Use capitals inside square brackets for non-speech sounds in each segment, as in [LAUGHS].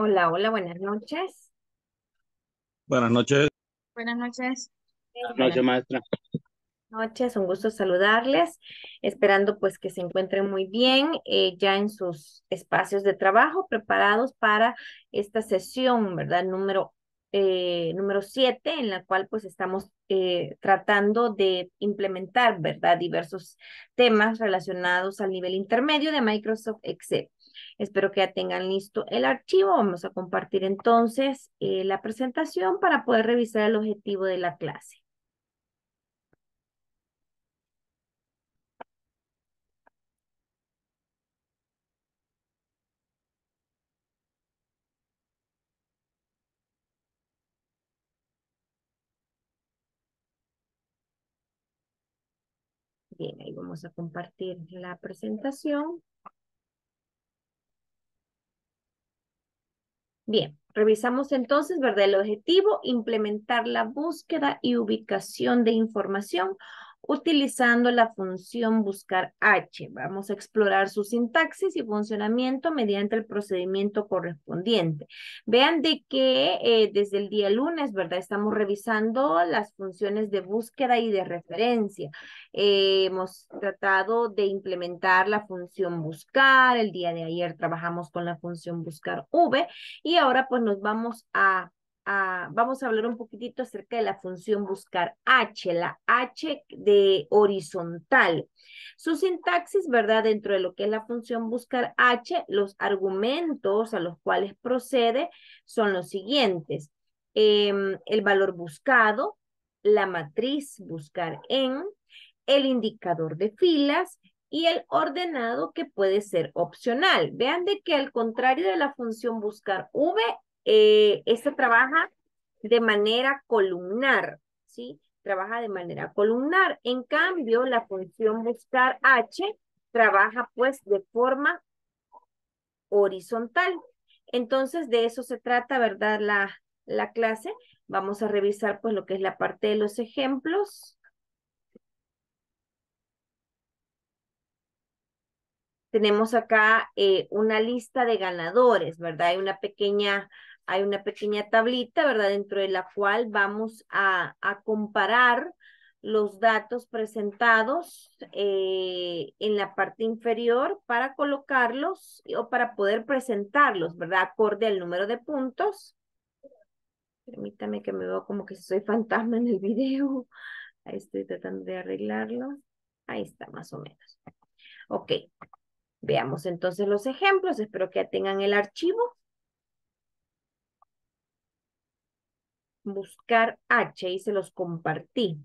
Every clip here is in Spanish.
Hola, hola, buenas noches. Buenas noches. Buenas noches. Buenas noches, maestra. noches, un gusto saludarles, esperando pues que se encuentren muy bien eh, ya en sus espacios de trabajo, preparados para esta sesión, ¿verdad? Número eh, número 7, en la cual pues estamos eh, tratando de implementar, ¿verdad? Diversos temas relacionados al nivel intermedio de Microsoft Excel. Espero que ya tengan listo el archivo. Vamos a compartir entonces eh, la presentación para poder revisar el objetivo de la clase. Bien, ahí vamos a compartir la presentación. Bien, revisamos entonces, ¿verdad? El objetivo, implementar la búsqueda y ubicación de información utilizando la función buscar H. Vamos a explorar su sintaxis y funcionamiento mediante el procedimiento correspondiente. Vean de que eh, desde el día lunes, ¿verdad? Estamos revisando las funciones de búsqueda y de referencia. Eh, hemos tratado de implementar la función buscar. El día de ayer trabajamos con la función buscar V y ahora pues nos vamos a vamos a hablar un poquitito acerca de la función buscar H, la H de horizontal. Su sintaxis, ¿verdad? Dentro de lo que es la función buscar H, los argumentos a los cuales procede son los siguientes. Em, el valor buscado, la matriz buscar en, el indicador de filas y el ordenado que puede ser opcional. Vean de que al contrario de la función buscar V, eh, trabaja de manera columnar, ¿sí? Trabaja de manera columnar. En cambio, la función buscar H trabaja pues de forma horizontal. Entonces, de eso se trata, ¿verdad? La, la clase. Vamos a revisar pues lo que es la parte de los ejemplos. Tenemos acá eh, una lista de ganadores, ¿verdad? Hay una pequeña hay una pequeña tablita, ¿verdad? Dentro de la cual vamos a, comparar los datos presentados eh, en la parte inferior para colocarlos o para poder presentarlos, ¿verdad? Acorde al número de puntos. Permítame que me veo como que soy fantasma en el [LAUGHS] video. Ahí estoy tratando de arreglarlo. Ahí está, más o menos. Ok. Veamos entonces los ejemplos. Espero que ya tengan el archivo. Buscar H y se los compartí.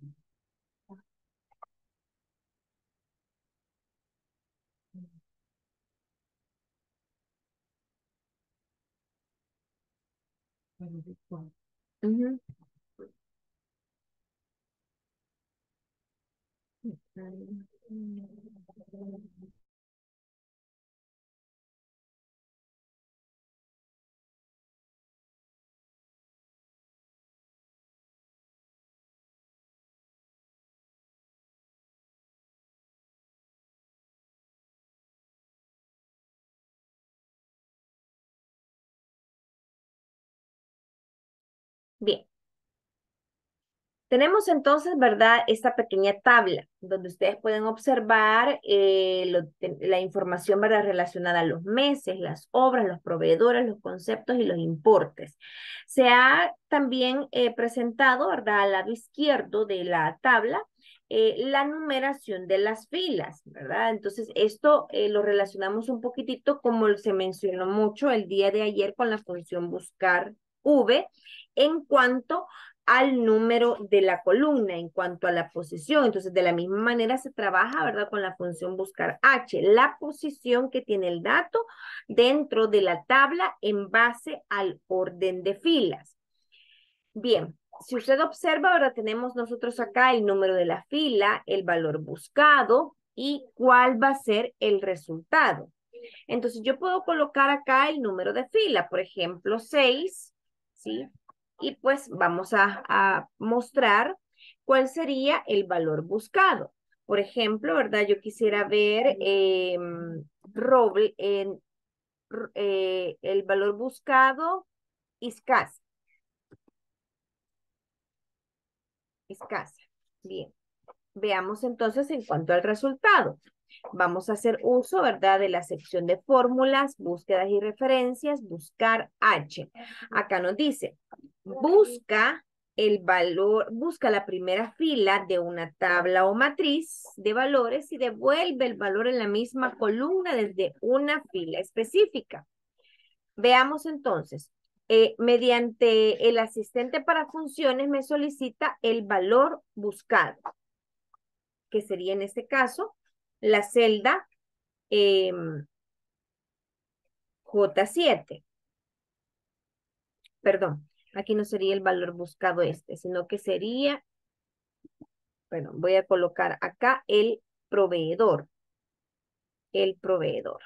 Tenemos entonces, ¿verdad? Esta pequeña tabla donde ustedes pueden observar eh, la información, ¿verdad? Relacionada a los meses, las obras, los proveedores, los conceptos y los importes. Se ha también eh, presentado, ¿verdad? Al lado izquierdo de la tabla, eh, la numeración de las filas, ¿verdad? Entonces, esto lo relacionamos un poquitito como se mencionó mucho el día de ayer con la función buscar V en cuanto al número de la columna, en cuanto a la posición. Entonces, de la misma manera se trabaja, ¿verdad? Con la función buscar H, la posición que tiene el dato dentro de la tabla en base al orden de filas. Bien, si usted observa, ahora tenemos nosotros acá el número de la fila, el valor buscado y cuál va a ser el resultado. Entonces, yo puedo colocar acá el número de fila, por ejemplo, 6, ¿sí? Y pues vamos a, mostrar cuál sería el valor buscado. Por ejemplo, ¿verdad? Yo quisiera ver em, roble, en eh, el valor buscado escasa. Escasa. Bien. Veamos entonces en cuanto al resultado. Vamos a hacer uso, ¿verdad? De la sección de fórmulas, búsquedas y referencias, buscar H. Acá nos dice, busca el valor, busca la primera fila de una tabla o matriz de valores y devuelve el valor en la misma columna desde una fila específica. Veamos entonces, eh, mediante el asistente para funciones me solicita el valor buscado, que sería en este caso la celda em, J7. Perdón, aquí no sería el valor buscado este, sino que sería, bueno, voy a colocar acá el proveedor. El proveedor.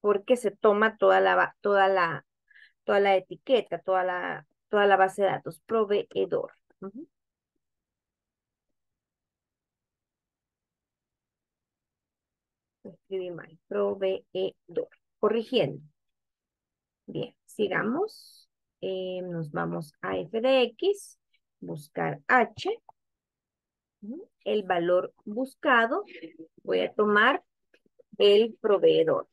Porque se toma toda la, toda la, toda la etiqueta, toda la, toda la base de datos. Proveedor. Escribí mal. Proveedor. Corrigiendo. Bien, sigamos. Eh, nos vamos a f de x, buscar h. El valor buscado. Voy a tomar el proveedor.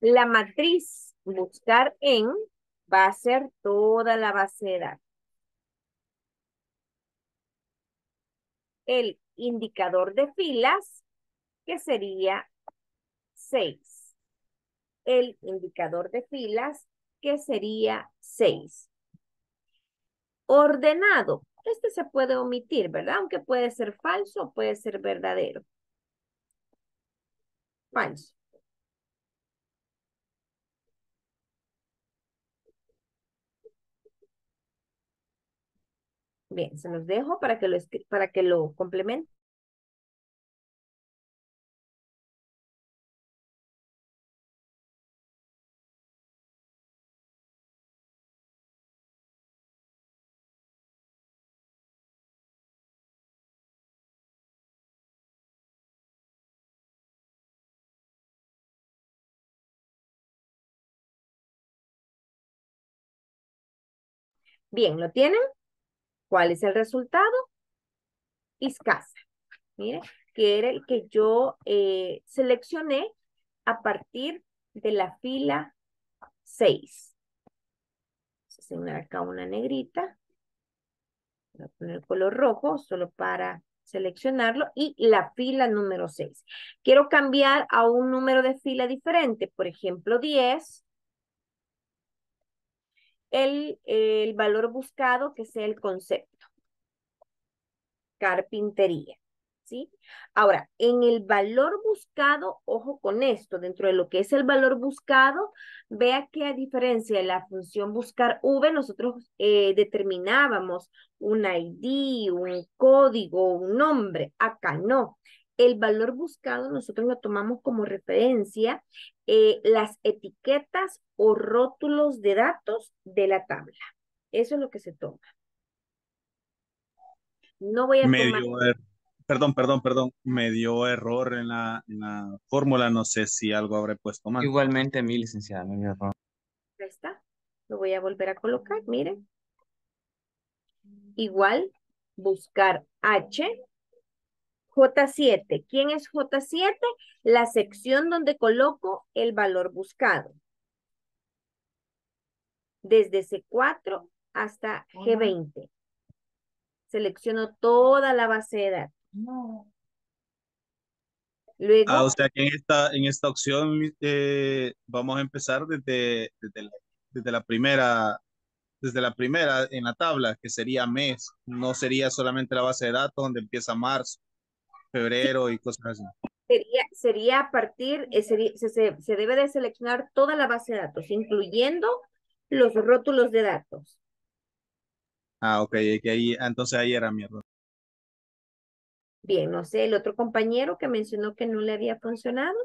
La matriz buscar en va a ser toda la base de datos. el indicador de filas, que sería 6. El indicador de filas, que sería 6. Ordenado. Este se puede omitir, ¿verdad? Aunque puede ser falso o puede ser verdadero. Falso. Bien, se los dejo para que lo, para que lo complementen. Bien, ¿lo tienen? ¿Cuál es el resultado? Escasa. Mire, que era el que yo eh, seleccioné a partir de la fila 6. Vamos a acá una negrita. Voy a poner el color rojo solo para seleccionarlo. Y la fila número 6. Quiero cambiar a un número de fila diferente. Por ejemplo, 10 el, valor buscado que sea el concepto. Carpintería. ¿Sí? Ahora, en el valor buscado, ojo con esto, dentro de lo que es el valor buscado, vea que a diferencia de la función buscar V, nosotros eh, determinábamos un ID, un código, un nombre. Acá no el valor buscado nosotros lo tomamos como referencia eh, las etiquetas o rótulos de datos de la tabla. Eso es lo que se toma. No voy a tomar... Perdón, perdón, perdón. Me dio error en la, fórmula. No sé si algo habré puesto mal. Igualmente mi licenciada, me dio error. Ahí está. Lo voy a volver a colocar, miren. Igual, buscar H J7. ¿Quién es J7? La sección donde coloco el valor buscado. Desde C4 hasta G20. Selecciono toda la base de datos. Luego, ah, o sea que en esta, en esta opción eh, vamos a empezar desde, desde, la primera desde la primera en la tabla, que sería mes, no sería solamente la base de datos donde empieza marzo febrero y cosas así. Sería, sería a partir, eh, se, se, debe de seleccionar toda la base de datos, incluyendo los rótulos de datos. Ah, ok, que ahí, entonces ahí era mi error. Bien, no sé, el otro compañero que mencionó que no le había funcionado.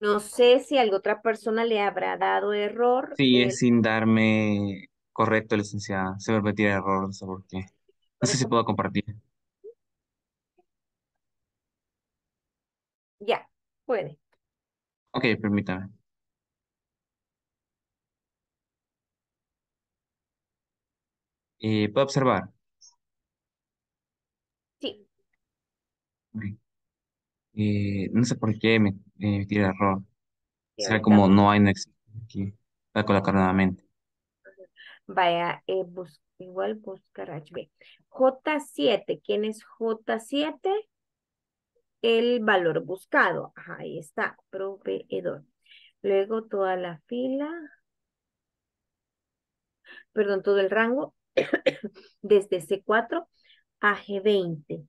No sé si a alguna otra persona le habrá dado error. Sí, eh, es sin darme correcto, licenciada. Se me retira error, no sé por qué. No sé si puedo compartir. ya, puede. Ok, permítame. Eh, ¿puedo observar? Sí, Ok. Eh, no sé por qué me, me tira error. Será ahorita como no hay, no existe. Aquí. Voy a colocar nuevamente. vaya, eh, bus- igual buscar HB. J7, ¿quién es J7? El valor buscado. Ajá, ahí está, proveedor. Luego toda la fila, perdón, todo el rango, [COUGHS] desde C4 a G20.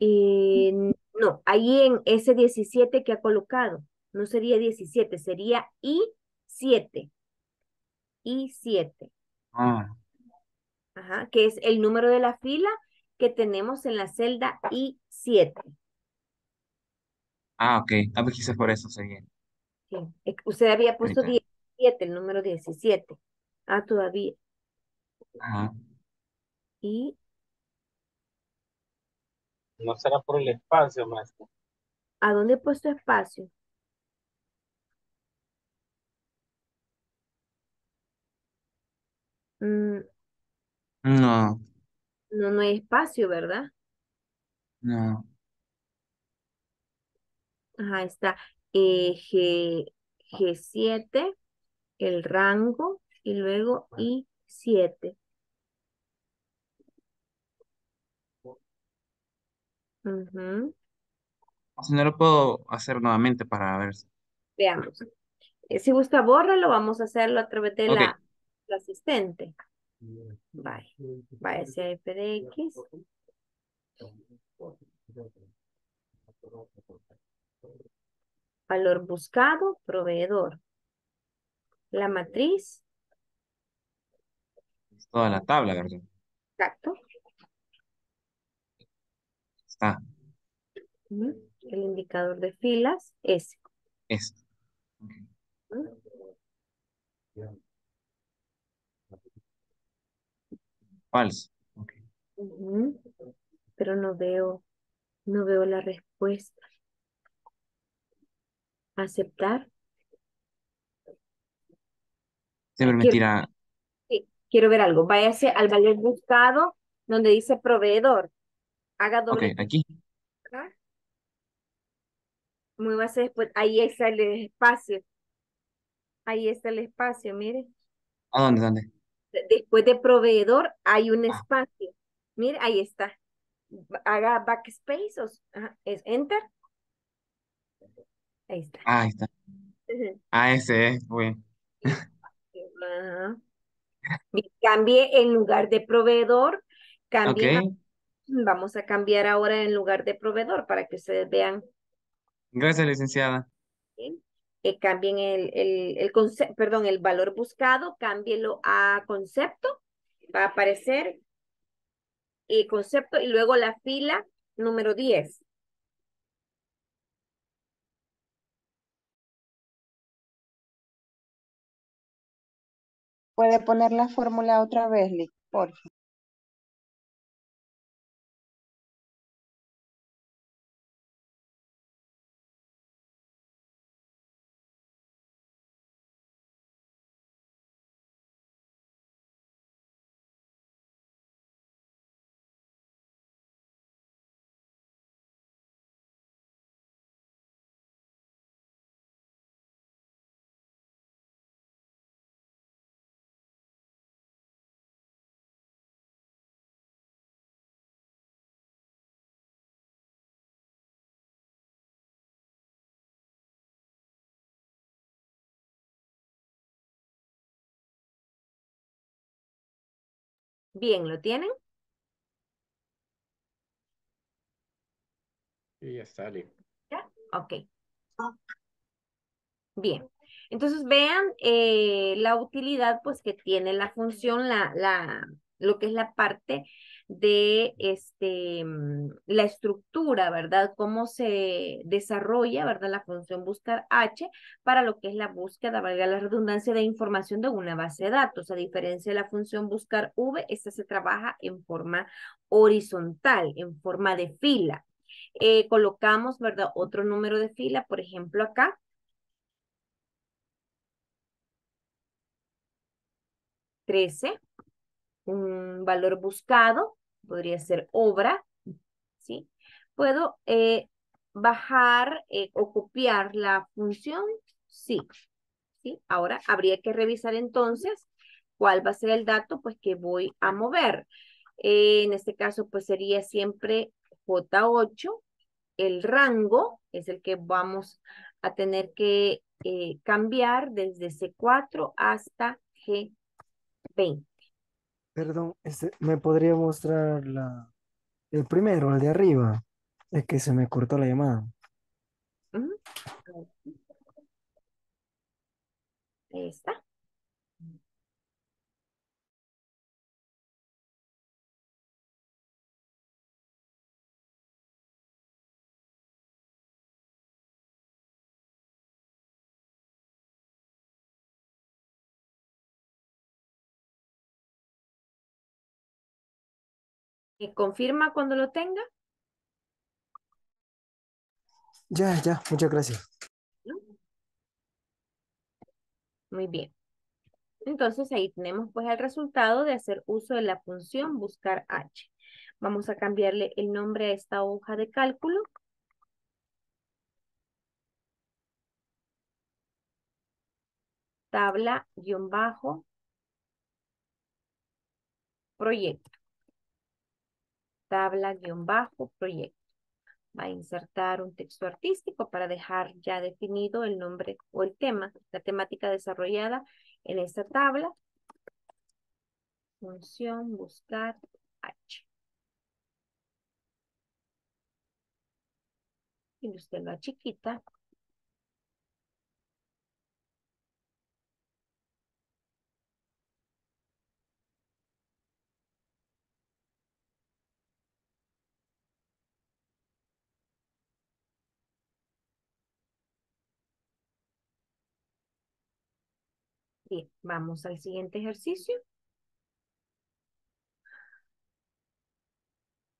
Eh, no, ahí en ese 17 que ha colocado, no sería 17, sería I7. I7. Ah, Ajá, que es el número de la fila que tenemos en la celda I7. ah, ok. Ah, pues quizás por eso sería. Sí. Usted había puesto Permítame. 17, el número 17. Ah, todavía. Ajá. Y No será por el espacio, maestro. ¿a dónde he puesto espacio? Mm, No, no, no hay espacio, ¿verdad? no. Ajá, está eh, G, G7, el rango, y luego I7. Ujú. O si no lo puedo hacer nuevamente para ver. si- Veamos. Eh, Si gusta, bórralo, vamos a hacerlo a través de Ok. la, la asistente. Vaya, vaya hacia. Valor buscado, proveedor. La matriz, toda la tabla, ¿verdad? exacto. Está. El indicador de filas, S. Esto. Ok. Ujú. Falso. Pero no veo, no veo la respuesta. Aceptar. Siempre me Quiero, sí, quiero ver algo. Váyase al valor buscado donde dice proveedor. Haga Ok, doble clic. aquí. acá. Muévase después. Ahí está el espacio. Ahí está el espacio, mire. ¿A dónde? ¿Dónde? De- Después de proveedor hay un Ah, espacio. Mire, ahí está. Haga backspace o ajá, es enter. Ahí está. ah, ahí está. Ujú. Ah, ese es. [LAUGHS] Bien, Cambie en lugar de proveedor, Ok. cambien. Vamos a cambiar ahora en lugar de proveedor para que ustedes vean. Gracias, licenciada. Eh, cambien el, el, el concepto, perdón, el valor buscado, cámbielo a concepto. Va a aparecer eh, concepto y luego la fila número 10. Puede poner la fórmula otra vez, Lick, por favor. Bien, ¿lo tienen? Sí, ya está, Lick. ¿Ya? Ok. Bien. Entonces vean eh, la utilidad pues que tiene la función, la, la, lo que es la parte de este, mm, la estructura, ¿verdad? Cómo se desarrolla, ¿verdad? La función buscar H para lo que es la búsqueda, valga la redundancia, de información de una base de datos. A diferencia de la función buscar V, esta se trabaja en forma horizontal, en forma de fila. Eh, colocamos, ¿verdad? Otro número de fila, por ejemplo, acá. 13, un valor buscado, podría ser obra, ¿sí? Puedo eh, bajar eh, o copiar la función, sí, ¿sí? Ahora habría que revisar entonces cuál va a ser el dato pues que voy a mover. Eh, en este caso pues sería siempre J8, el rango es el que vamos a tener que cambiar desde C4 hasta G20. Perdón, este, ¿me podría mostrar la, el primero, el de arriba? Es que se me cortó la llamada. Ahí está. Confirma cuando lo tenga? Ya, ya, muchas gracias. Muy bien. Entonces ahí tenemos pues el resultado de hacer uso de la función buscar H. Vamos a cambiarle el nombre a esta hoja de cálculo. Tabla guion bajo proyecto. Tabla guion bajo proyecto. Va a insertar un texto artístico para dejar ya definido el nombre o el tema, la temática desarrollada en esta tabla. Función buscar H. Y usted lo chiquita. Bien, vamos al siguiente ejercicio.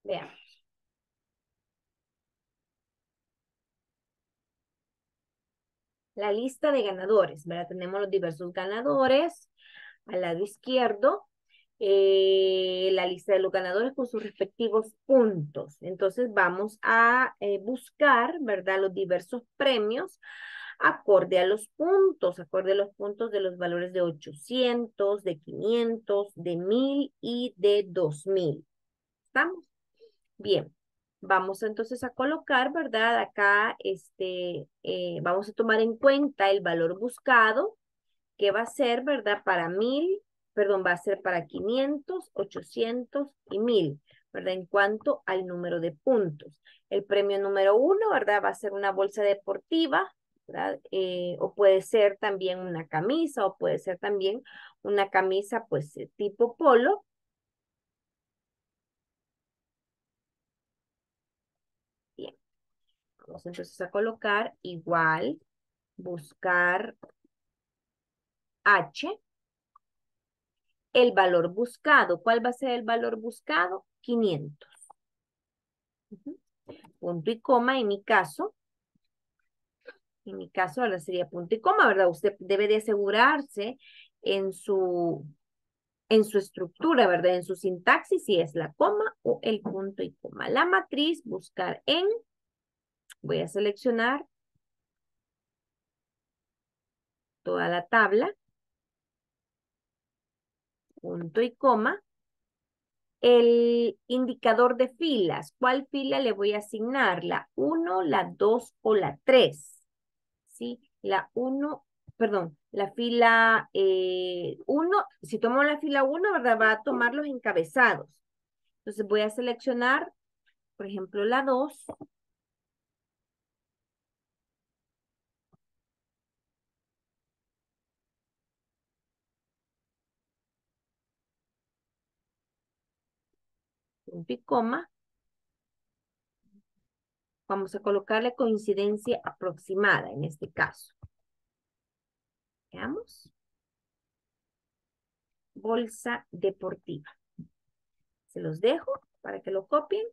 Veamos. La lista de ganadores, ¿verdad? Tenemos los diversos ganadores al lado izquierdo. eh, la lista de los ganadores con sus respectivos puntos. Entonces vamos a eh, buscar, ¿verdad? Los diversos premios acorde a los puntos, acorde a los puntos de los valores de 800, de 500, de 1000 y de 2000. ¿Estamos? Bien. Vamos entonces a colocar, ¿verdad? Acá, este, eh, vamos a tomar en cuenta el valor buscado, que va a ser, ¿verdad? Para 1000, perdón, va a ser para 500, 800 y 1000, ¿verdad? En cuanto al número de puntos. El premio número uno, ¿verdad? Va a ser una bolsa deportiva, ¿verdad? Eh, o puede ser también una camisa, o puede ser también una camisa, pues, eh, tipo polo. Bien. Vamos entonces a colocar igual, buscar H. El valor buscado. ¿Cuál va a ser el valor buscado? 500. Ujú. Punto y coma en mi caso. En mi caso ahora sería punto y coma, ¿verdad? Usted debe de asegurarse en su, en su estructura, ¿verdad? En su sintaxis, si es la coma o el punto y coma. La matriz, buscar en, voy a seleccionar toda la tabla, punto y coma. El indicador de filas, ¿cuál fila le voy a asignar? ¿La 1, la 2 o la 3? ¿Sí? La 1, perdón, la fila 1, eh, si tomo la fila 1, ¿verdad? Va a tomar los encabezados. Entonces voy a seleccionar, por ejemplo, la 2. punto y coma. Vamos a colocarle coincidencia aproximada en este caso. Veamos. Bolsa deportiva. Se los dejo para que lo copien.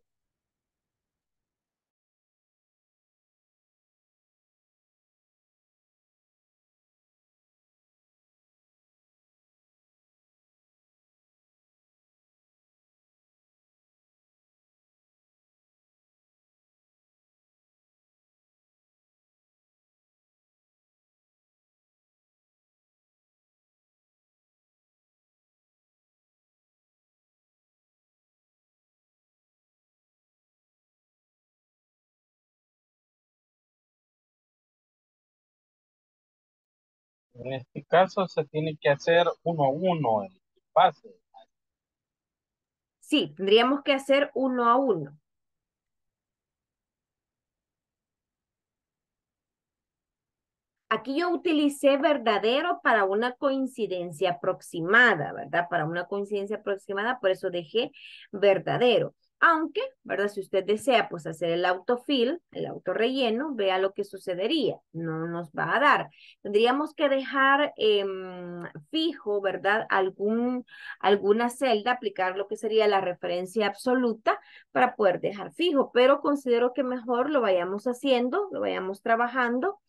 En este caso se tiene que hacer uno a uno el pase. Sí, tendríamos que hacer uno a uno. Aquí yo utilicé verdadero para una coincidencia aproximada, ¿verdad? Para una coincidencia aproximada, por eso dejé verdadero. Aunque, ¿verdad? Si usted desea, pues hacer el autofill, el autorrelleno, vea lo que sucedería. No nos va a dar. Tendríamos que dejar em, fijo, ¿verdad? Algún, alguna celda, aplicar lo que sería la referencia absoluta para poder dejar fijo. Pero considero que mejor lo vayamos haciendo, lo vayamos trabajando.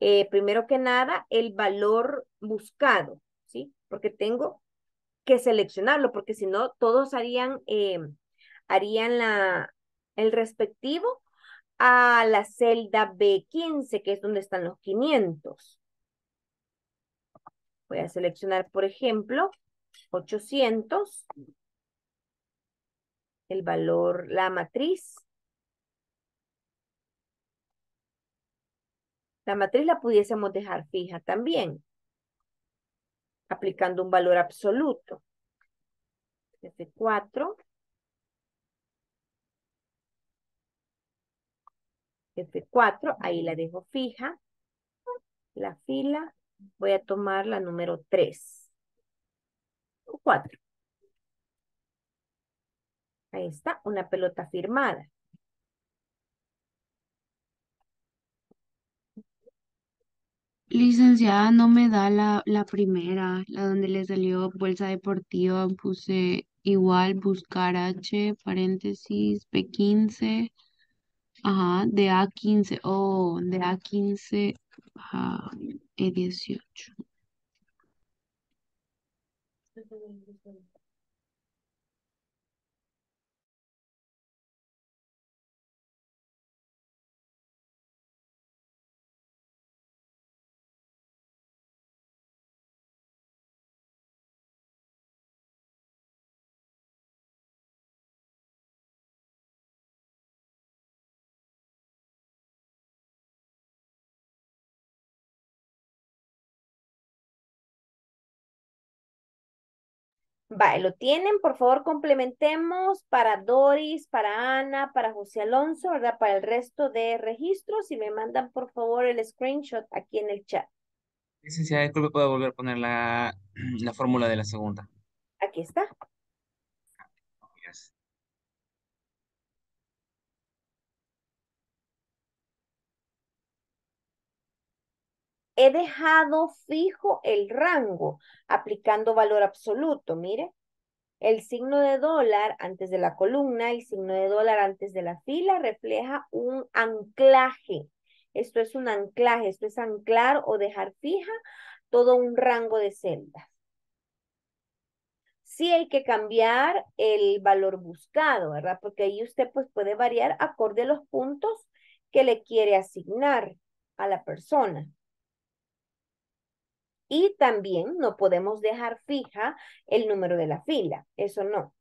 Eh, primero que nada, el valor buscado, ¿sí? Porque tengo que seleccionarlo, porque si no, todos harían... Em, harían la, el respectivo a la celda B15, que es donde están los 500. Voy a seleccionar, por ejemplo, 800, el valor, la matriz. La matriz la pudiésemos dejar fija también, aplicando un valor absoluto. F4. F4, ahí la dejo fija. La fila, voy a tomar la número 3. O 4. Ahí está, una pelota firmada. Licenciada, no me da la, la primera, la donde le salió bolsa deportiva, puse igual, buscar H, paréntesis, P15, Ajá, de A15, oh, de A15 a E18. Vale, lo tienen, por favor complementemos para Doris, para Ana, para José Alonso, ¿verdad? Para el resto de registros y me mandan por favor el screenshot aquí en el chat. Licenciada, disculpe, puedo volver a poner la, [CLEARS THROAT] la fórmula de la segunda. Aquí está. He dejado fijo el rango aplicando valor absoluto, mire. El signo de dólar antes de la columna, el signo de dólar antes de la fila refleja un anclaje. Esto es un anclaje, esto es anclar o dejar fija todo un rango de celdas. Sí hay que cambiar el valor buscado, ¿verdad? Porque ahí usted pues puede variar acorde a los puntos que le quiere asignar a la persona. Y también no podemos dejar fija el número de la fila. Eso no.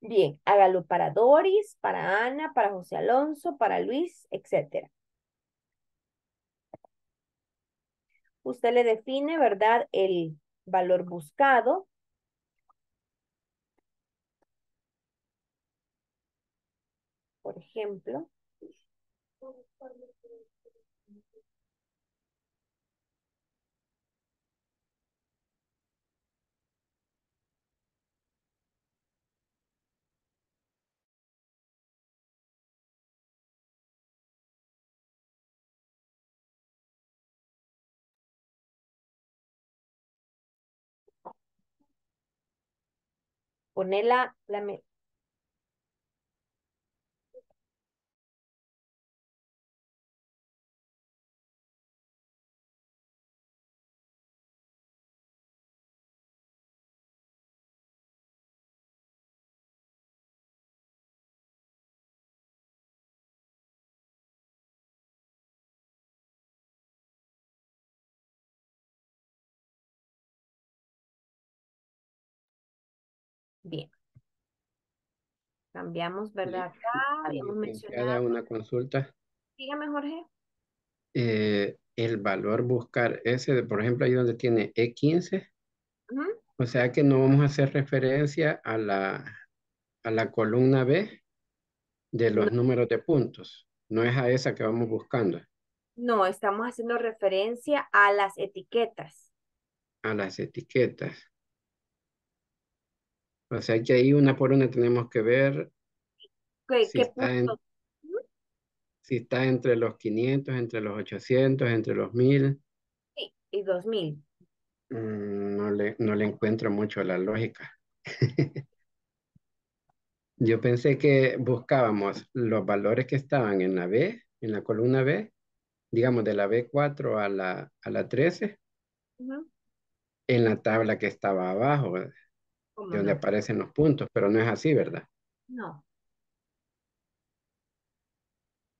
Bien, hágalo para Doris, para Ana, para José Alonso, para Luis, etc. Usted le define, ¿verdad? El valor buscado. Por ejemplo. Poner la, la, Cambiamos, ¿verdad? Acá habíamos mencionado. una consulta. Dígame, Jorge. Eh, el valor buscar ese, de, por ejemplo, ahí donde tiene E15, Ujú. o sea que no vamos a hacer referencia a la, a la columna B de los números de puntos. No es a esa que vamos buscando, No, estamos haciendo referencia a las etiquetas. a las etiquetas. O sea que ahí una por una tenemos que ver ¿Qué, si qué está, en- si está entre los 500, entre los 800, entre los 1000. Sí, y 2000. Mm, No le, no le encuentro mucho la lógica. [LAUGHS] Yo pensé que buscábamos los valores que estaban en la B, en la columna B, digamos de la B4 a la, a la 13, Ujú. en la tabla que estaba abajo, ¿verdad? ¿Cómo de donde no? aparecen los puntos, pero no es así, ¿verdad? No.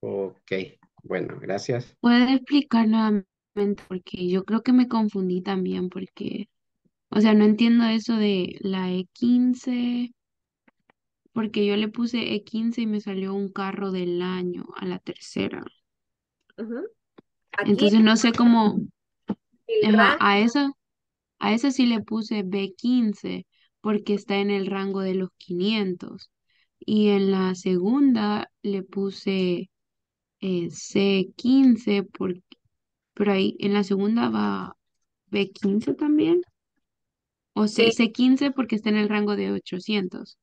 Ok, bueno, gracias. ¿Puede explicar nuevamente? Porque yo creo que me confundí también porque, o sea, no entiendo eso de la E15, porque yo le puse E15 y me salió un carro del año a la tercera. Aquí Entonces no sé cómo, a esa, a esa sí le puse B15 porque está en el rango de los 500. Y en la segunda le puse eh, C15 porque, pero ahí en la segunda va B15 también. O C, eh, C15 porque está en el rango de 800.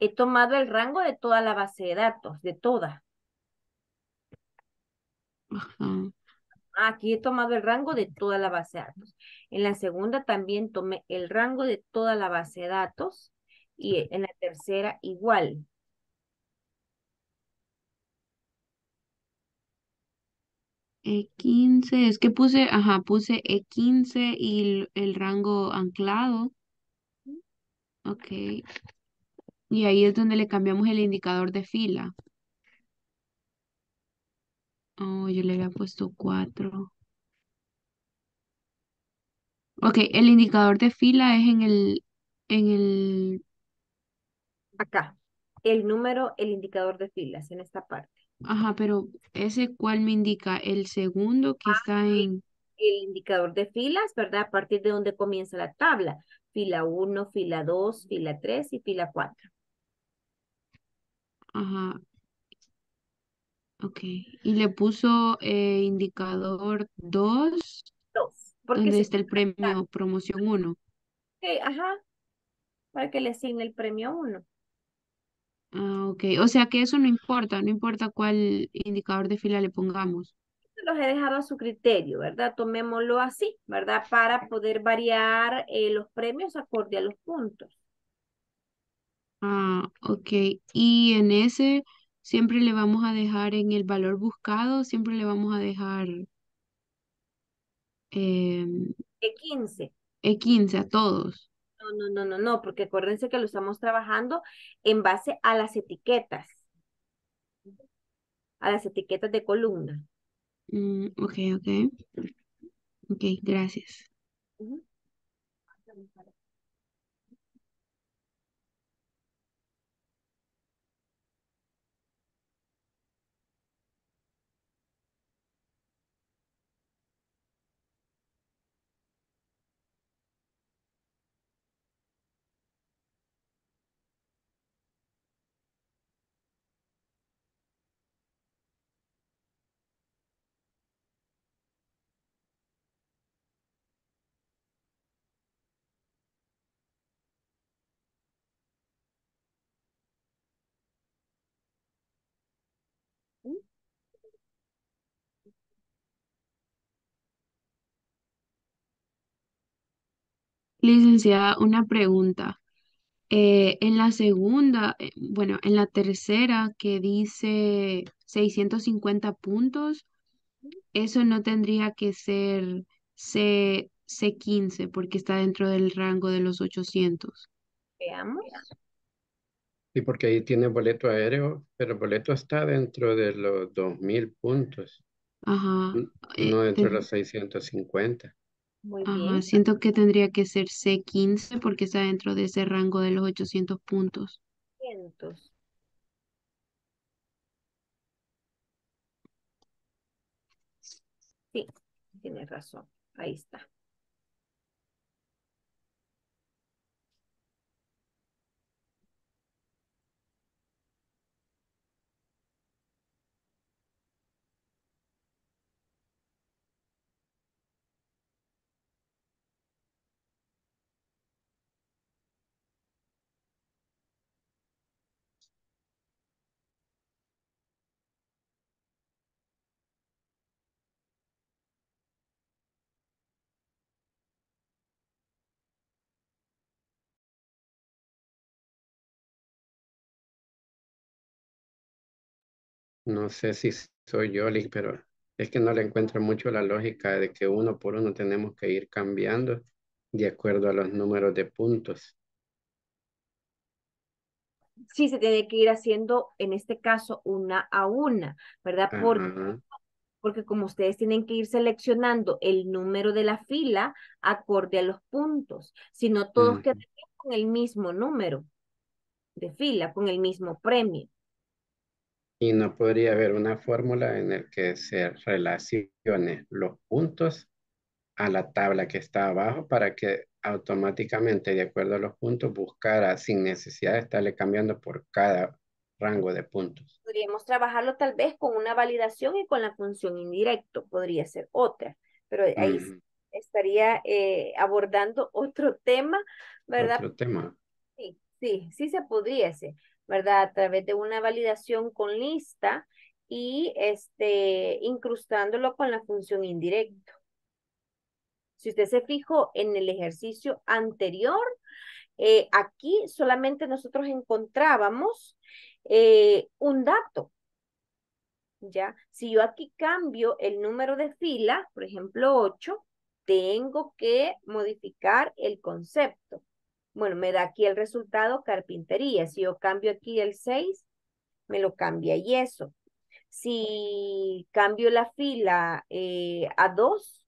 he tomado el rango de toda la base de datos, de toda. Ajá. Aquí he tomado el rango de toda la base de datos. En la segunda también tomé el rango de toda la base de datos y en la tercera igual. E15, es que puse, ajá, puse E15 y el, rango anclado. Ok. Y ahí es donde le cambiamos el indicador de fila. Oh, yo le había puesto 4. Ok, el indicador de fila es en el, en el, Acá, el número, el indicador de filas en esta parte. ajá, pero ese cuál me indica el segundo que está en, El indicador de filas, ¿verdad? A partir de donde comienza la tabla. Fila 1, fila 2, fila 3 y fila 4. ajá, ok. Y le puso eh, indicador 2, Dos. Porque donde se está el premio promoción 1. Ok, ajá, para que le asigne el premio 1. Ah, ok. O sea que eso no importa, no importa cuál indicador de fila le pongamos. Los he dejado a su criterio, ¿verdad? Tomémoslo así, ¿verdad? Para poder variar eh, los premios acorde a los puntos. Ah, ok. Y en ese siempre le vamos a dejar en el valor buscado, siempre le vamos a dejar em, De 15. E15 a todos. No, no, no, no, no, porque acuérdense que lo estamos trabajando en base a las etiquetas. A las etiquetas de columna. Mm, ok, ok. Ok, gracias. Licenciada, una pregunta. Eh, en la segunda, eh, bueno, en la tercera que dice 650 puntos, eso no tendría que ser C, C15 porque está dentro del rango de los 800. Veamos. Sí, porque ahí tiene boleto aéreo, pero el boleto está dentro de los 2.000 puntos, Ajá. eh, no dentro de los 650. Muy Ajá, bien. siento que tendría que ser C15 porque está dentro de ese rango de los 800 puntos. Cientos. Sí, tienes razón. Ahí está. No sé si soy yo, Lick, pero es que no le encuentro mucho la lógica de que uno por uno tenemos que ir cambiando de acuerdo a los números de puntos. Sí, se tiene que ir haciendo, en este caso, una a una, ¿verdad? Por, Ajá. porque como ustedes tienen que ir seleccionando el número de la fila acorde a los puntos, si no todos quedan con el mismo número de fila, con el mismo premio. Y no podría haber una fórmula en la que se relacione los puntos a la tabla que está abajo para que automáticamente, de acuerdo a los puntos, buscara sin necesidad de estarle cambiando por cada rango de puntos. Podríamos trabajarlo tal vez con una validación y con la función indirecto, podría ser otra, pero ahí estaría eh, abordando otro tema, ¿verdad? Otro tema. Sí, sí, sí se pudiese, ¿verdad? A través de una validación con lista y este, incrustándolo con la función indirecto. Si usted se fijó en el ejercicio anterior, eh, aquí solamente nosotros encontrábamos eh, un dato, ¿ya? Si yo aquí cambio el número de fila, por ejemplo, 8, tengo que modificar el concepto. Bueno, me da aquí el resultado carpintería. Si yo cambio aquí el 6, me lo cambia yeso. Si cambio la fila eh, a 2,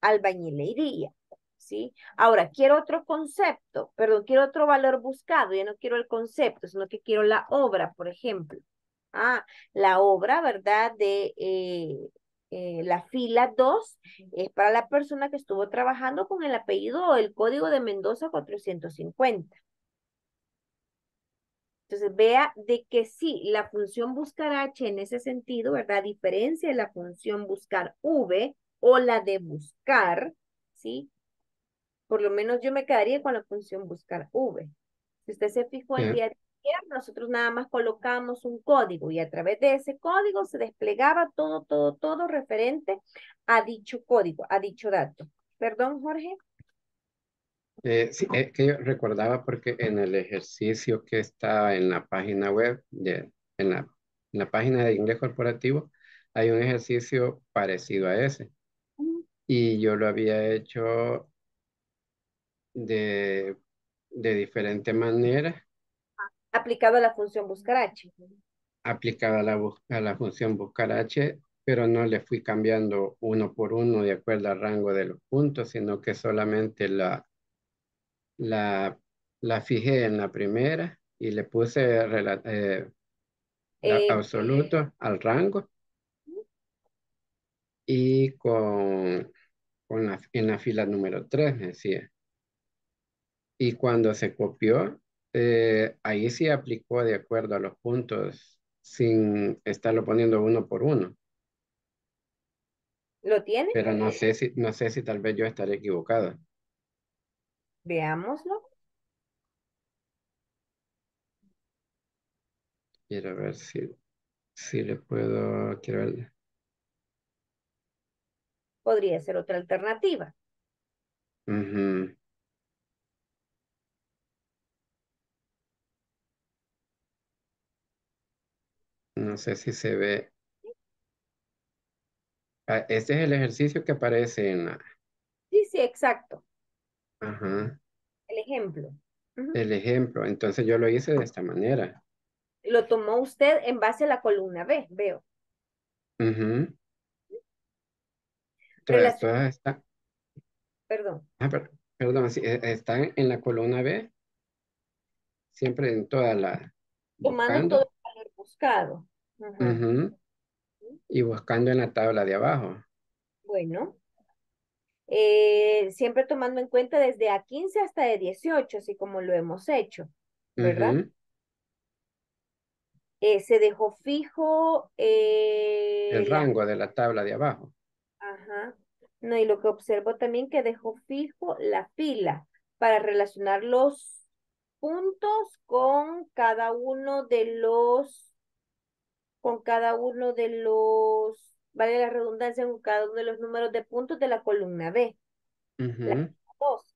albañilería. ¿Sí? Ahora, quiero otro concepto, perdón, quiero otro valor buscado, ya no quiero el concepto, sino que quiero la obra, por ejemplo. Ah, la obra, ¿verdad? De eh, eh, la fila 2 es para la persona que estuvo trabajando con el apellido o el código de Mendoza 450. Entonces, vea de que sí, la función buscar H en ese sentido, ¿verdad? A diferencia de la función buscar V o la de buscar, ¿sí? Por lo menos yo me quedaría con la función buscar V. Si usted se fijó el día de nosotros nada más colocamos un código y a través de ese código se desplegaba todo, todo, todo referente a dicho código, a dicho dato. Perdón, Jorge. eh, sí, es que yo recordaba porque en el ejercicio que está en la página web, de, en la, en la página de inglés corporativo, hay un ejercicio parecido a ese. Y yo lo había hecho de, de diferente manera, Aplicado a la función buscar H. aplicada a la, a la función buscar H, pero no le fui cambiando uno por uno de acuerdo al rango de los puntos, sino que solamente la, la, la fijé en la primera y le puse eh, la- Eh, absoluto al rango y con, con la, en la fila número 3 me decía. Y cuando se copió, eh, ahí sí aplicó de acuerdo a los puntos sin estarlo poniendo uno por uno. ¿Lo tiene? Pero no sé si, no sé si tal vez yo estaré equivocado. Veámoslo. Quiero ver si, si le puedo, quiero ver. Podría ser otra alternativa. Ujú. No sé si se ve. Ah, Este es el ejercicio que aparece en la... Sí, sí, exacto. Ajá, El ejemplo. El ejemplo. Entonces yo lo hice de esta manera. Lo tomó usted en base a la columna B, veo. Todas, Relación- todas están, Perdón. ah, per- perdón, sí, eh, están en la columna B. Siempre en toda la... Tomando buscando. todo el valor buscado. Ujú. Y buscando en la tabla de abajo. Bueno. Eh, siempre tomando en cuenta desde A15 hasta de 18, así como lo hemos hecho, ¿verdad? Ujú. Eh, se dejó fijo eh, El la- rango de la tabla de abajo. Ajá. No, y lo que observo también que dejó fijo la fila para relacionar los puntos con cada uno de los, con cada uno de los, vale la redundancia, con cada uno de los números de puntos de la columna B. Dos.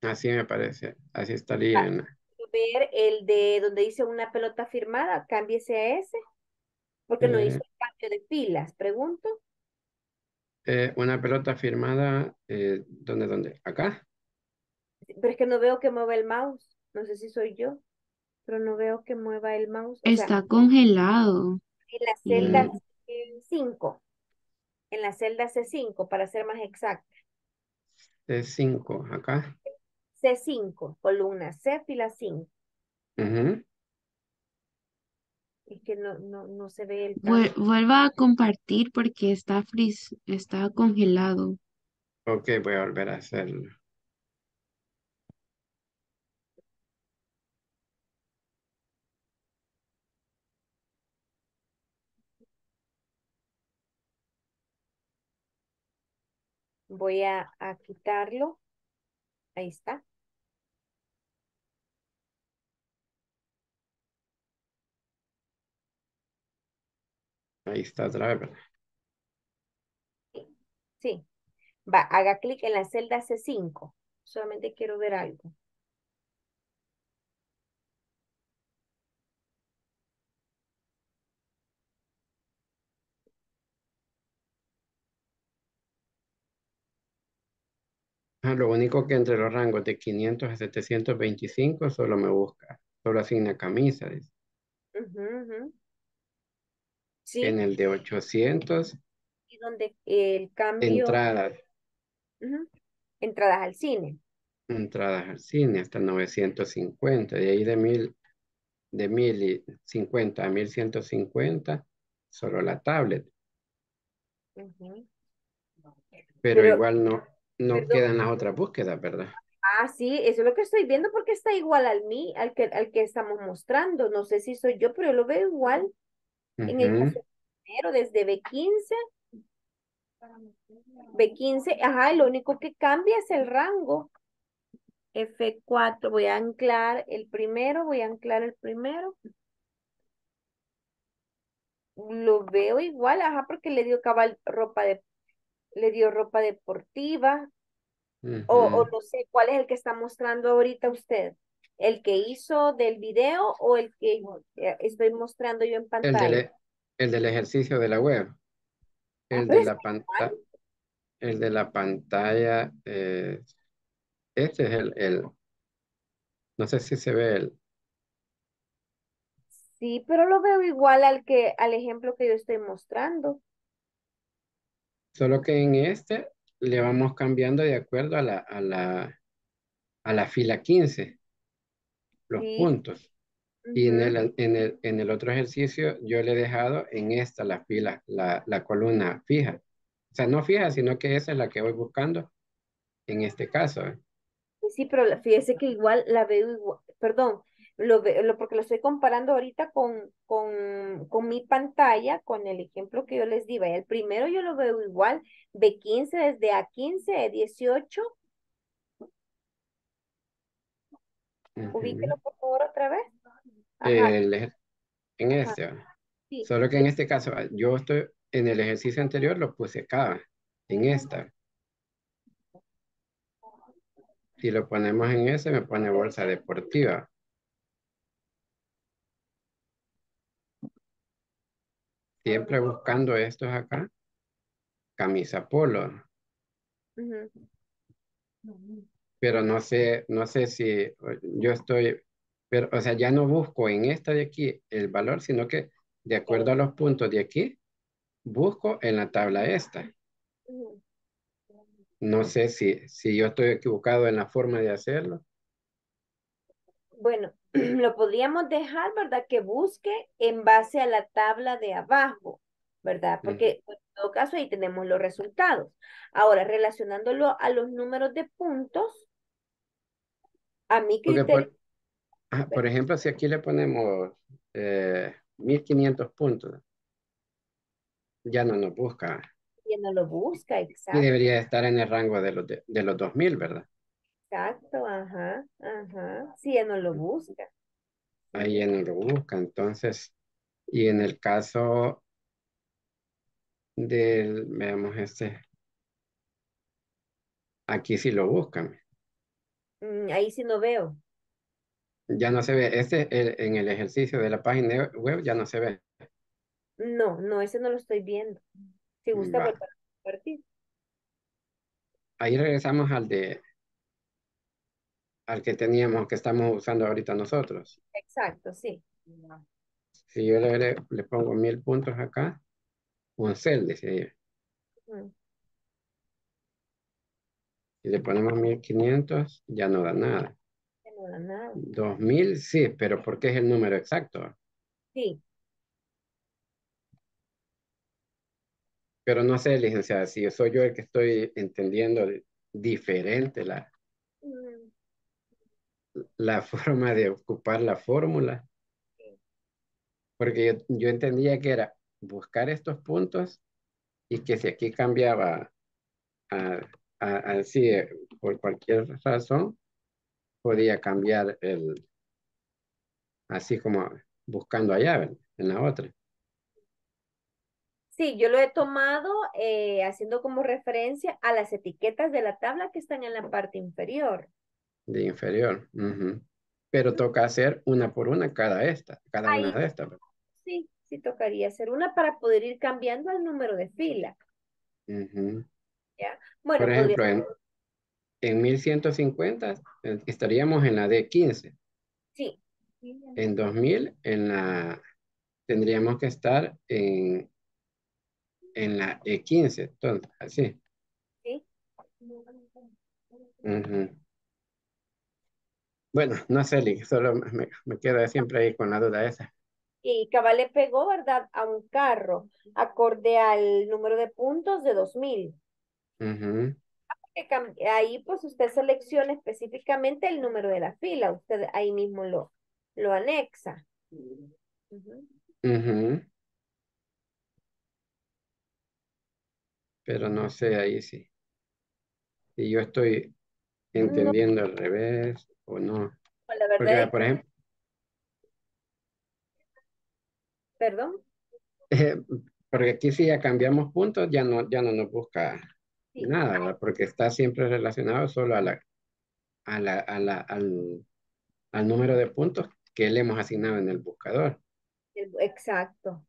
Así me parece. Así estaría Ah. en Ver el de donde dice una pelota firmada, cámbiese a ese, porque no Eh. hizo el cambio de filas. Pregunto. Eh, una pelota firmada, eh, ¿dónde, dónde? ¿Acá? Pero es que no veo que mueva el mouse. No sé si soy yo, pero no veo que mueva el mouse. O sea, Está congelado. en la celda Mm. C5. En la celda C5, para ser más exacta. C5, acá. C5, columna C, fila 5. Ujú. Es que no, no, no se ve el Vuel-. Vuelva a compartir porque está fris, está congelado. Ok, voy a volver a hacerlo. Voy a, a quitarlo. Ahí está. Ahí está ¿verdad? Sí. Va, haga clic en la celda C5. Solamente quiero ver algo. Lo único que entre los rangos de 500 a 725 solo me busca, solo asigna camisa. dice. Ujú, ujú. Sí, En el de 800, y donde el cambio. entradas, ujú, Entradas al cine. entradas al cine hasta 950. De ahí de mil, de 1050 a 1150, solo la tablet. Pero, Pero- igual no, no perdón. quedan las otras búsquedas, ¿verdad? Ah, sí, eso es lo que estoy viendo porque está igual al mí, al que, al que estamos mostrando. No sé si soy yo, pero yo lo veo igual en el caso primero, desde B15. B15, ajá, lo único que cambia es el rango. F4, voy a anclar el primero, voy a anclar el primero. Lo veo igual, ajá, porque le dio cabal ropa de, le dio ropa deportiva, o, o no sé cuál es el que está mostrando ahorita usted. ¿El que hizo del video o el que eh, estoy mostrando yo en El pantalla? del, el del ejercicio de la web. Ah, El de la pantalla. El de la pantalla. eh, este es el, el. No sé si se ve el. Sí, pero lo veo igual al que, al ejemplo que yo estoy mostrando. Solo que en este le vamos cambiando de acuerdo a la, a la, a la fila 15. Los Sí. puntos. Y en el, en el, en el otro ejercicio yo le he dejado en esta la fila, la, la columna fija. O sea, no fija, sino que esa es la que voy buscando en este caso. ¿eh? Sí, pero fíjese que igual la veo igual, perdón, lo lo, porque lo estoy comparando ahorita con, con, con mi pantalla, con el ejemplo que yo les di. Vaya, El primero yo lo veo igual, B15 desde A15, E18, ubíquelo por favor otra vez. El en este. Solo que en este caso, yo estoy en el ejercicio anterior lo puse acá, en esta. Si lo ponemos en ese, me pone bolsa deportiva. Siempre buscando estos acá. Camisa polo. Pero no sé, no sé si yo estoy, pero, o sea, ya no busco en esta de aquí el valor, sino que de acuerdo a los puntos de aquí, busco en la tabla esta. No sé si, si yo estoy equivocado en la forma de hacerlo. Bueno, lo podríamos dejar, ¿verdad? Que busque en base a la tabla de abajo, ¿verdad? Porque en todo caso ahí tenemos los resultados. Ahora, relacionándolo a los números de puntos, a mi criterio, por, ah, por ejemplo, si aquí le ponemos eh, 1500 puntos, ya no nos busca. ya no lo busca, Y exacto, debería estar en el rango de los, de, de los 2000, ¿verdad? Exacto, ajá, ajá, sí, ya no lo busca. Ahí ya no lo busca. Entonces, y en el caso del, veamos este, aquí sí lo buscan. Mm, ahí sí no veo. Ya no se ve, este el- en el ejercicio de la página web ya no se ve. No, no, ese no lo estoy viendo. Si gusta Va. volver a compartir. Ahí regresamos al de, al que teníamos, que estamos usando ahorita nosotros. Exacto, sí. Si yo le, le, pongo mil puntos acá, un cel, yo. Ujú. Si le ponemos 1500, ya no da nada. Ya no da nada. 2000, sí, pero ¿por qué es el número exacto? Sí, Pero no sé, licenciada, si soy yo el que estoy entendiendo diferente la, la [LAUGHS] forma de ocupar la fórmula. Porque yo, yo entendía que era buscar estos puntos y que si aquí cambiaba a, a, a- sí, eh, por cualquier razón, podía cambiar el, así como buscando allá, ¿verdad? en la otra. Sí, yo lo he tomado eh, haciendo como referencia a las etiquetas de la tabla que están en la parte inferior. De inferior. Pero toca hacer una por una cada esta, cada Ahí. una de estas. Sí, sí tocaría hacer una para poder ir cambiando el número de fila. Ujú. Bueno, Por ejemplo, podría- en, en 1150 eh, estaríamos en la D15. sí. En 2000 en la, tendríamos que estar en, en la E15. Entonces, así. Sí. Ujú. Bueno, no sé, Lick, solo me, me quedo siempre ahí con la duda esa. Y cabal le pegó, ¿verdad? A un carro, acorde al número de puntos de 2000. Ujú. Que cam- Ahí pues usted selecciona específicamente el número de la fila, usted ahí mismo lo, lo anexa. Pero no sé ahí sí. Si yo estoy entendiendo al revés o no. La verdad Porque, es- por ejemplo, perdón. porque aquí si ya cambiamos puntos, ya no, ya no nos busca Sí. nada, ¿verdad? Porque está siempre relacionado solo a la, a la, a la, al, al número de puntos que le hemos asignado en el buscador. Exacto.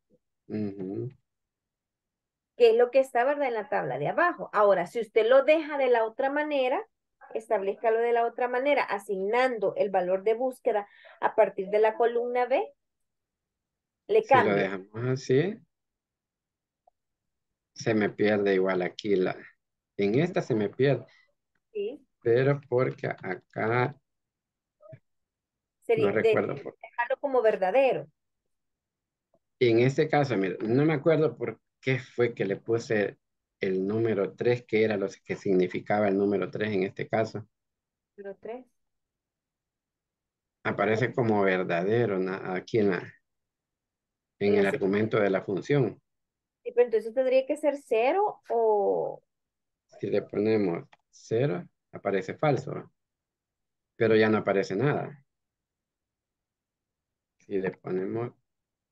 Que es lo que está, ¿verdad? En la tabla de abajo. Ahora, si usted lo deja de la otra manera, establezcalo de la otra manera, asignando el valor de búsqueda a partir de la columna B, le Si lo dejamos así, se me pierde igual aquí la, en esta se me pierde, ¿sí? pero porque acá Sería no de- recuerdo por dejarlo como verdadero. En este caso, mira, no me acuerdo por qué fue que le puse el número 3, que era lo que significaba el número 3 en este caso. Número tres. Aparece como verdadero aquí en, la, en el argumento de la función. Sí, pero entonces tendría que ser cero o... Si le ponemos 0, aparece falso, pero ya no aparece nada. Si le ponemos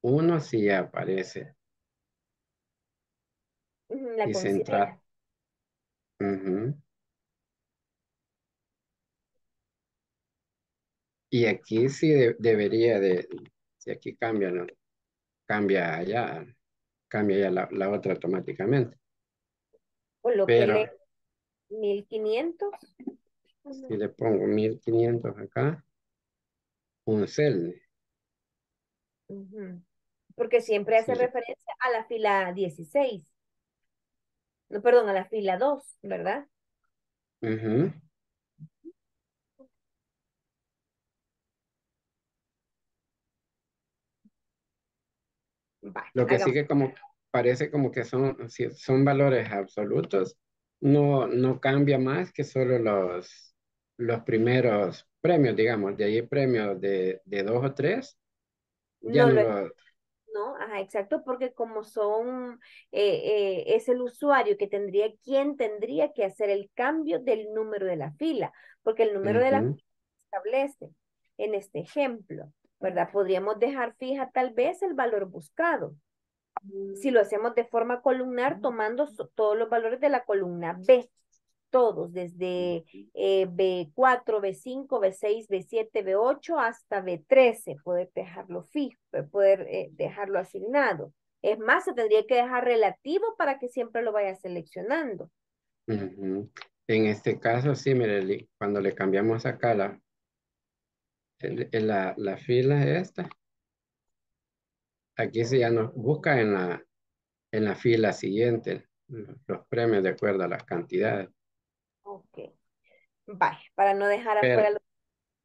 1, sí ya aparece. Ujú, la Y considera. central. Ujú. Y aquí sí de- debería de, si aquí cambia, ¿no? Cambia allá, cambia ya la, la otra automáticamente. Colóquele Pero 1500. si le pongo 1500 acá, un cel. Ujú. Porque siempre hace referencia a la fila 16. No, perdón, a la fila 2, ¿verdad? Lo que sí hagamos. que como parece como que son, si son valores absolutos, no, no cambia más que solo los, los primeros premios, digamos, de ahí premios de, de dos o tres, ya No no lo lo, No, ajá, exacto, porque como son, eh, eh, es el usuario que tendría, quien tendría que hacer el cambio del número de la fila, porque el número de la fila establece en este ejemplo, ¿verdad? Podríamos dejar fija tal vez el valor buscado. Si lo hacemos de forma columnar, tomando so- todos los valores de la columna B, todos, desde eh, B4, B5, B6, B7, B8 hasta B13, poder dejarlo fijo, eh, poder eh, dejarlo asignado. Es más, se tendría que dejar relativo para que siempre lo vaya seleccionando. Ujú. En este caso, sí, mire, cuando le cambiamos acá la, el- el- la, la fila esta, aquí sí ya nos busca en la, en la fila siguiente los premios de acuerdo a las cantidades. Ok. Vale, para no dejar Pero- afuera a los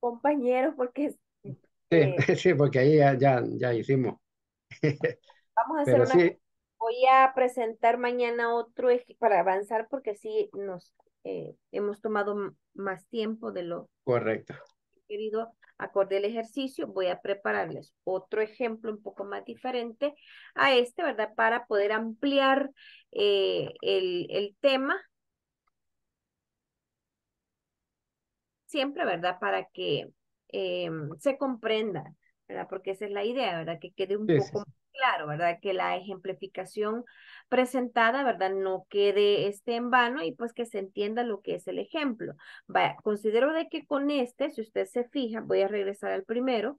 compañeros, porque Sí, eh, [LAUGHS] sí, porque ahí ya, ya, ya hicimos. [LAUGHS] vamos a hacer Pero una sí, Voy a presentar mañana otro para avanzar porque sí nos eh, hemos tomado más tiempo de lo correcto. querido acorde al ejercicio. Voy a prepararles otro ejemplo un poco más diferente a este, ¿verdad? Para poder ampliar eh, el, el tema. Siempre, ¿verdad? Para que em, se comprenda, ¿verdad? Porque esa es la idea, ¿verdad? Que quede un Sí, poco sí. claro, ¿verdad? Que la ejemplificación presentada, ¿verdad? No quede este en vano y pues que se entienda lo que es el ejemplo. Vaya, considero de que con este, si usted se fija, voy a regresar al primero.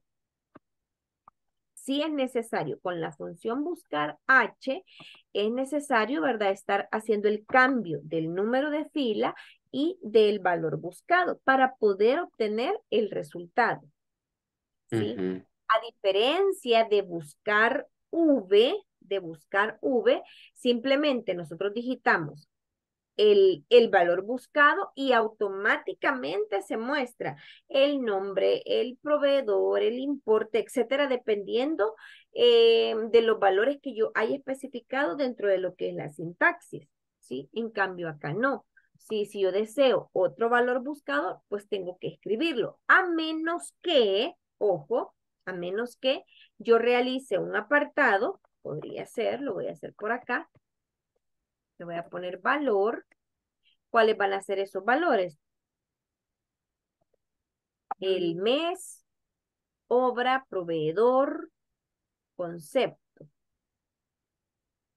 Si es necesario con la función buscar H, es necesario, ¿verdad? Estar haciendo el cambio del número de fila y del valor buscado para poder obtener el resultado. ¿Sí? A diferencia de buscar V, de buscar V, simplemente nosotros digitamos el, el valor buscado y automáticamente se muestra el nombre, el proveedor, el importe, etcétera, dependiendo eh, de los valores que yo haya especificado dentro de lo que es la sintaxis, ¿sí? En cambio acá no. Sí, si yo deseo otro valor buscado, pues tengo que escribirlo, a menos que, ojo, a menos que yo realice un apartado, podría ser, lo voy a hacer por acá, le voy a poner valor. ¿Cuáles van a ser esos valores? El mes, obra, proveedor, concepto.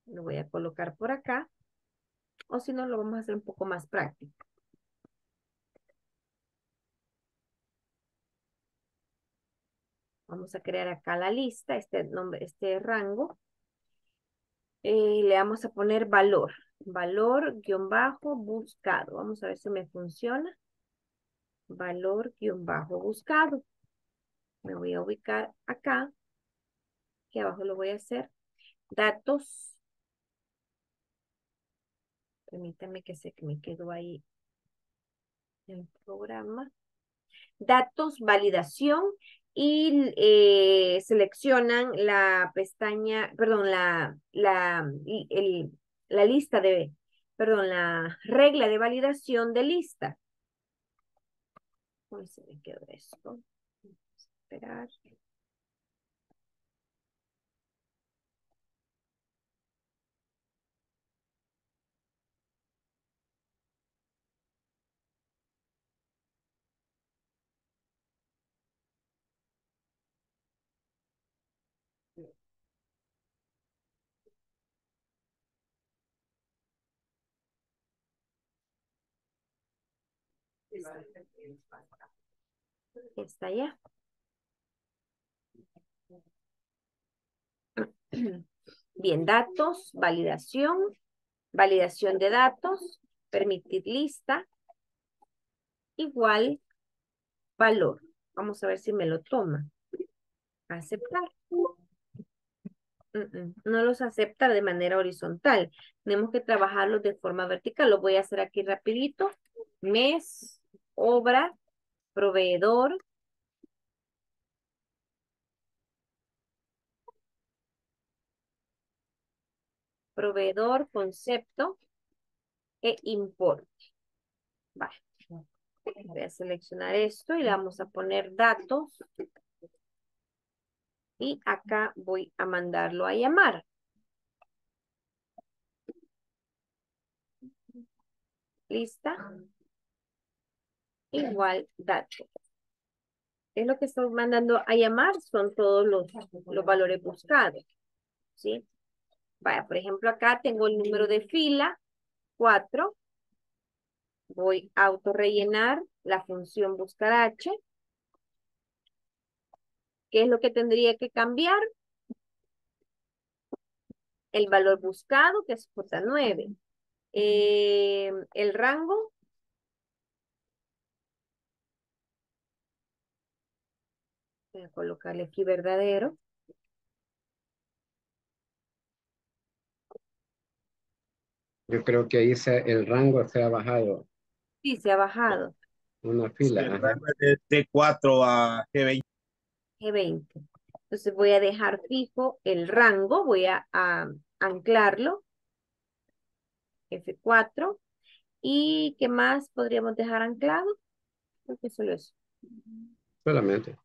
Lo voy a colocar por acá. O si no, lo vamos a hacer un poco más práctico. Vamos a crear acá la lista, este nombre, este rango. Eh, le vamos a poner valor. Valor guion bajo buscado. Vamos a ver si me funciona. Valor guion bajo buscado. Me voy a ubicar acá. Aquí abajo lo voy a hacer. Datos. Permítanme que que me quedo ahí el programa. Datos, validación y eh, seleccionan la pestaña, perdón, la, la, el- la lista de, perdón, la regla de validación de lista. ¿Cómo se me quedó esto? Esperar. Está ya. [CLEARS THROAT] Bien, datos, validación, validación de datos, permitir lista, igual valor. Vamos a ver si me lo toma. Aceptar. No los acepta de manera horizontal. Tenemos que trabajarlos de forma vertical. Lo voy a hacer aquí rapidito. Mes, obra, proveedor. Proveedor, concepto e importe. Vale. Voy a seleccionar esto y le vamos a poner datos. Y acá voy a mandarlo a llamar. Lista. Igual datos. Es lo que estoy mandando a llamar, son todos los, los valores buscados. ¿Sí? Vaya, por ejemplo, acá tengo el número de fila, 4. Voy a autorrellenar la función buscar H. ¿Qué es lo que tendría que cambiar? El valor buscado, que es J9. Eh, el rango. Voy a colocarle aquí verdadero. Yo creo que ahí se- el rango se ha bajado Sí, se ha bajado. una Sí, fila. el ajá. rango es de T4 a G20. G20. Entonces voy a dejar fijo el rango, voy a, a anclarlo. F4. ¿Y qué más podríamos dejar anclado? Creo que solo eso. Solamente.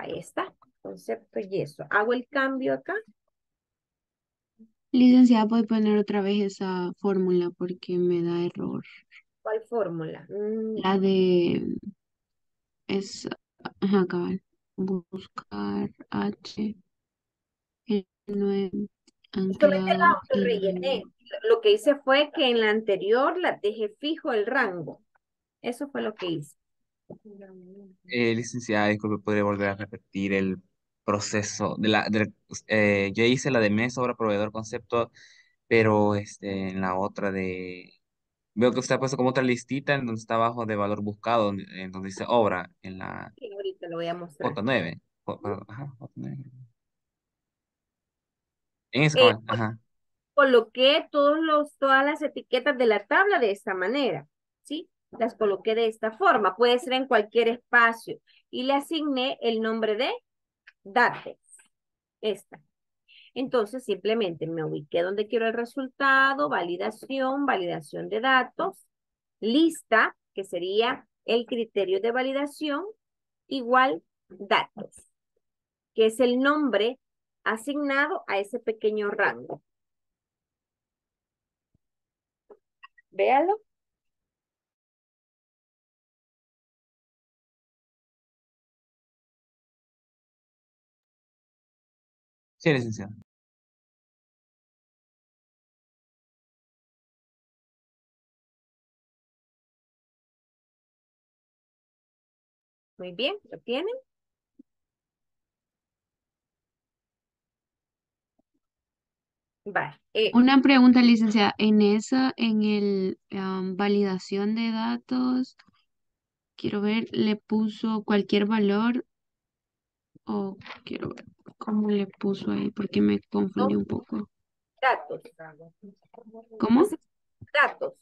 Ahí está. Concepto y eso. Hago el cambio acá. Licenciada, puede poner otra vez esa fórmula porque me da error. ¿Cuál fórmula? Mm, La de es ajá, cabal. Buscar H el 9 Solamente la anclado autorrellené. en Lo que hice fue que en la anterior la dejé fijo el rango. Eso fue lo que hice. Eh, licenciada, disculpe, ¿podría volver a repetir el proceso de la, eh, yo hice la de mes, obra, proveedor, concepto, pero este, en la otra de, veo que usted ha puesto como otra listita en donde está abajo de valor buscado, en donde dice obra, en la Y ahorita lo voy a mostrar. J9. J- perdón, ajá, J9. En esa, Eh, ajá. coloqué todos los, todas las etiquetas de la tabla de esta manera, ¿sí? Las coloqué de esta forma, puede ser en cualquier espacio. Y le asigné el nombre de datos, esta. Entonces, simplemente me ubiqué donde quiero el resultado, validación, validación de datos, lista, que sería el criterio de validación, igual datos, que es el nombre asignado a ese pequeño rango. Véalo. Sí, licenciada. Muy bien, ¿lo tienen? Vale. eh, Una pregunta, licenciada. En esa, en el validación de datos, quiero ver, le puso cualquier valor o quiero ver cómo le puso ahí porque me confundí un poco. datos. ¿Cómo? Datos.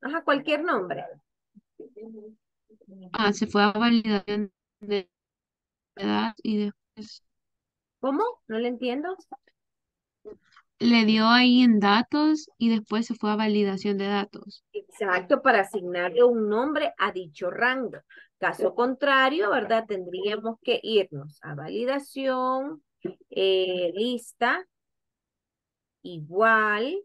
Ajá, cualquier nombre. Ah, se fue a validación de datos y después ¿Cómo? No le entiendo. le dio ahí en datos y después se fue a validación de datos. Exacto, para asignarle un nombre a dicho rango. Caso contrario, ¿verdad? Tendríamos que irnos a validación, eh, lista, igual,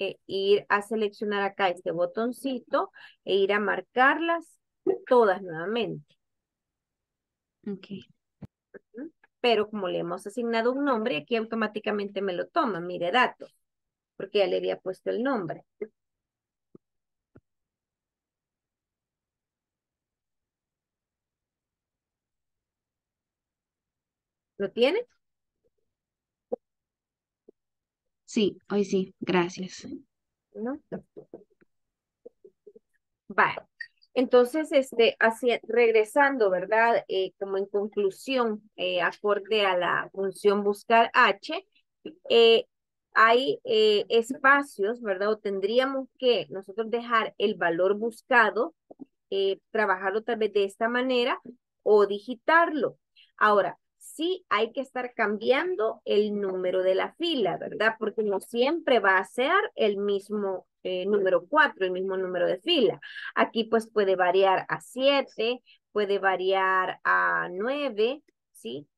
e ir a seleccionar acá este botoncito e ir a marcarlas todas nuevamente. Ok. ¿Mm? Pero como le hemos asignado un nombre, aquí automáticamente me lo toma. Mire, datos, porque ya le había puesto el nombre. ¿Lo tiene? Sí, hoy sí, gracias. ¿No? Vale. Entonces, este, así, regresando, ¿verdad? Eh, como en conclusión, eh, acorde a la función buscar H, eh, hay espacios, ¿verdad? O tendríamos que nosotros dejar el valor buscado, trabajarlo tal vez de esta manera o digitarlo. Ahora, sí hay que estar cambiando el número de la fila, ¿verdad? Porque no siempre va a ser el mismo eh, número 4, el mismo número de fila. Aquí pues puede variar a 7, puede variar a 9, ¿sí?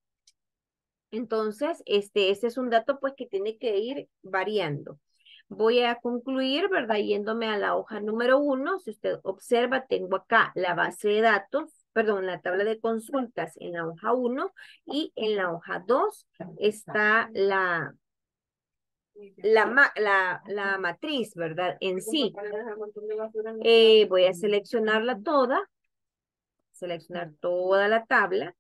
Entonces, este, es un dato pues que tiene que ir variando. Voy a concluir, ¿verdad? Yéndome a la hoja número uno. Si usted observa, tengo acá la base de datos, perdón, la tabla de consultas en la hoja 1 y en la hoja 2 está la, la, la, matriz, ¿verdad? En sí. Eh, voy a seleccionarla toda, seleccionar toda la tabla.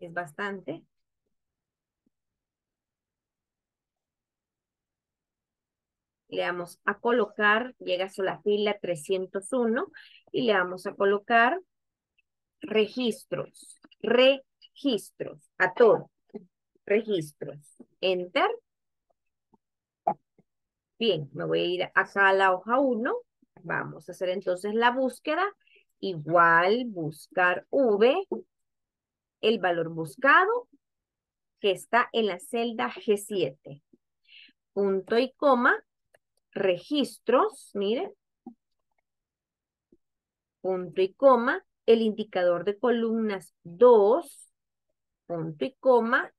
Es bastante. Le vamos a colocar, llega a la fila 301 y le vamos a colocar registros, registros, a todo, registros, enter. Bien, me voy a ir acá a la hoja 1, vamos a hacer entonces la búsqueda, igual buscar V, el valor buscado que está en la celda G7. Punto y coma, registros, miren. Punto y coma, el indicador de columnas 2, punto y coma,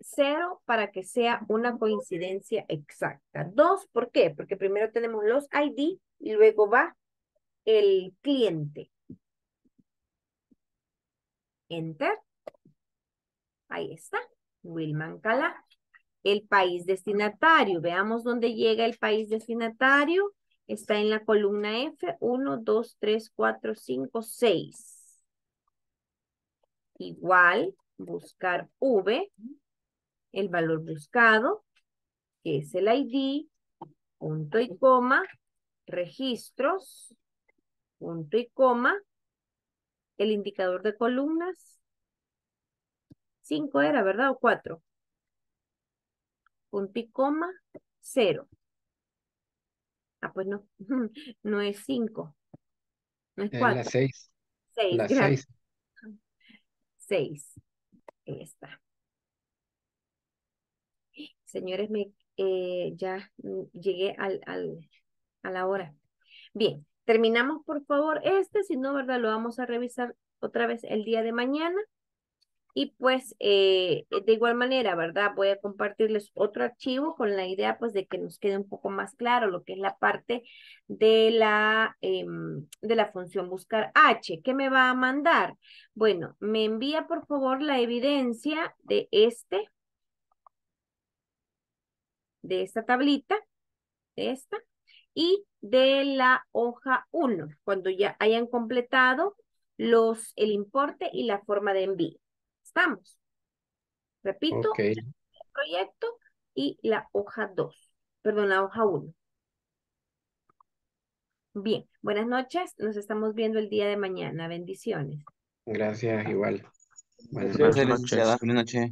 0 para que sea una coincidencia exacta. 2, ¿por qué? Porque primero tenemos los ID y luego va el cliente. Enter. Ahí está. Wilman Cala. El país destinatario. Veamos dónde llega el país destinatario. Está en la columna F. 1, 2, 3, 4, 5, 6. Igual, buscar V. El valor buscado, que es el ID, punto y coma, registros, punto y coma, el indicador de columnas. Cinco era, ¿verdad? O cuatro. Punto y coma, cero. Ah, pues no, [LAUGHS] no es cinco. No es cuatro. la seis. Seis, La gracias. seis. [LAUGHS] Seis. Ahí está. Señores, me, eh, ya llegué al, al, a la hora. Bien, terminamos por favor este, si no, ¿verdad? Lo vamos a revisar otra vez el día de mañana. Y pues eh, de igual manera, ¿verdad? Voy a compartirles otro archivo con la idea pues de que nos quede un poco más claro lo que es la parte de la, em, de la función buscar H. ¿Qué me va a mandar? Bueno, me envía por favor la evidencia de este, de esta tablita, de esta, y de la hoja 1, cuando ya hayan completado los, el importe y la forma de envío. ¿Estamos? Repito, el proyecto y la hoja 2, perdón, la hoja 1. Bien, buenas noches, nos estamos viendo el día de mañana. Bendiciones. Gracias, igual. Buenas Gracias. noches. Gracias, licenciada. Feliz noche.